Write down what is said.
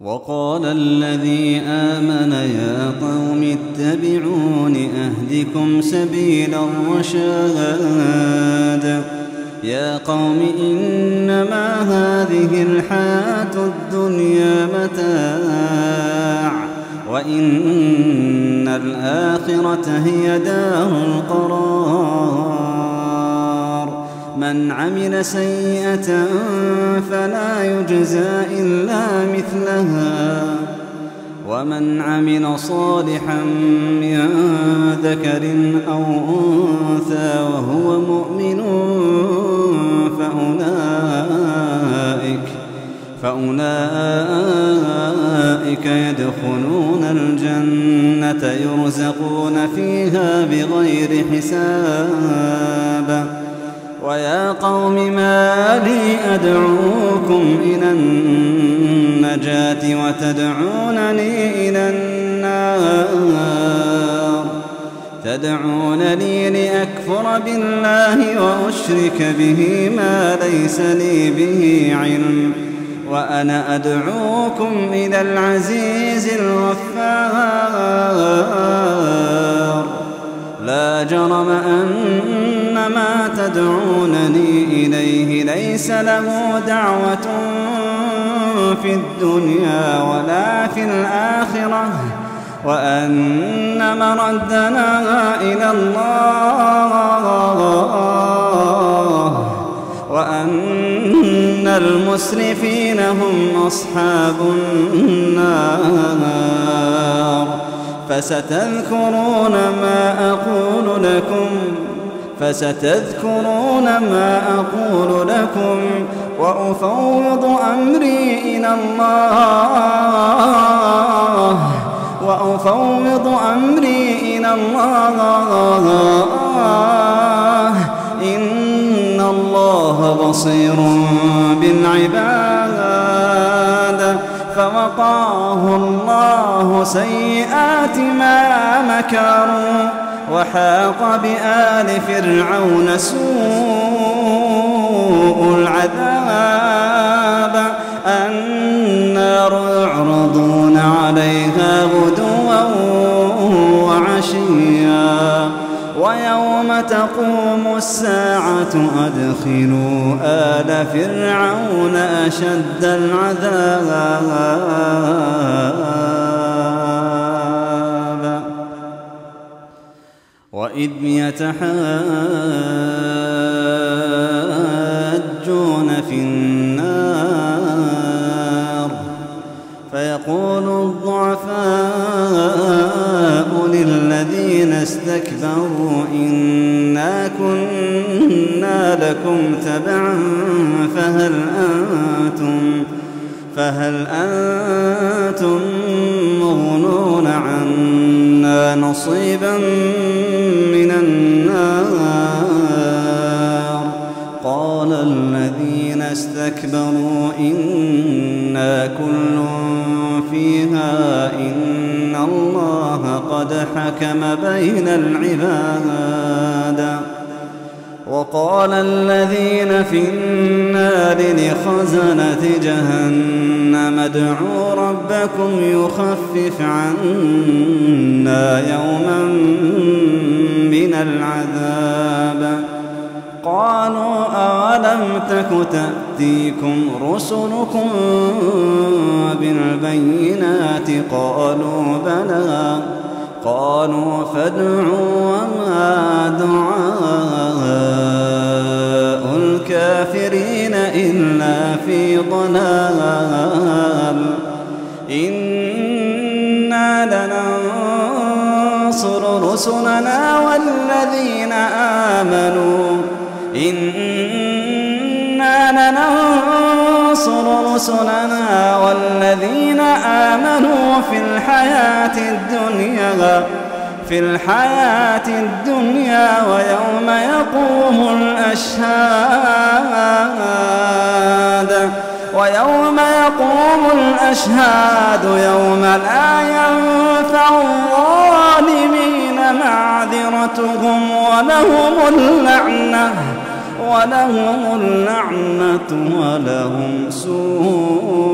وقال الذي آمن يا قوم اتبعون أهدكم سبيل الرشاد. يا قوم إنما هذه الحياة الدنيا متاع وإن الآخرة هي دار القرار. من عمل سيئة فلا يجزى إلا مثلها. ومن عمل صالحا من ذكر أو أنثى وهو مؤمن فأولئك فأولئك يدخلون الجنة يرزقون فيها بغير حساب. ويا قوم ما لي أدعوكم إلى النجاة وتدعونني إلى النار. تدعونني لأكفر بالله وأشرك به ما ليس لي به علم. وأنا أدعوكم إلى العزيز الغفار. لا جرم أن ما تدعونني إليه ليس له دعوة في الدنيا ولا في الآخرة وأن مردنا إلى الله وأن المسرفين هم أصحاب النار. فستذكرون ما أقول لكم فستذكرون ما أقول لكم وأفوض أمري إلى الله وأفوض أمري إلى الله. إن الله بصير بالعباد فوقاه الله. سيئات ما مكروا وحاق بآل فرعون سوء العذاب. النار يعرضون عليها غدوا وعشيا. ويوم تقوم الساعة أدخلوا آل فرعون أشد العذاب. وإذ يتحاجون في النار فيقول الضعفاء للذين استكبروا إنا كنا لكم تبعا فهل أنتم فهل أنتم مغنون عنا نصيبا النار. قال الذين استكبروا إنا كل فيها إن الله قد حكم بين العباد. وقال الذين في النار لخزنة جهنم ادعوا ربكم يخفف عنا يوما من العذاب. قالوا أولم تك تأتيكم رسلكم بالبينات قالوا بلى قالوا فادعوا وما دعاء الكافرين إلا في ضلال إنا لننصر رسلنا والذين آمنوا إنا لننصر رسلنا والذين آمنوا في الحياة الدنيا في الحياة الدنيا ويوم يقوم الأشهاد ويوم يقوم الأشهاد يوم لا ينفع الظالمين معذرتهم ولهم اللعنة. ولهم اللعنة ولهم سوء